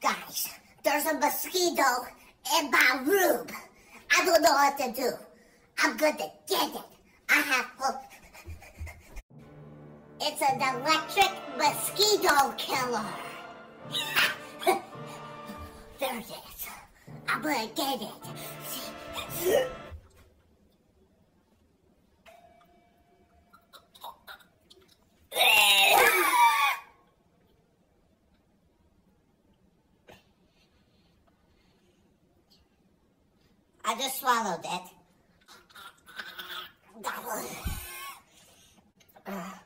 Guys, there's a mosquito in my room. I don't know what to do. I'm gonna get it. I have hope. It's an electric mosquito killer. there it is. I'm gonna get it. I just swallowed it.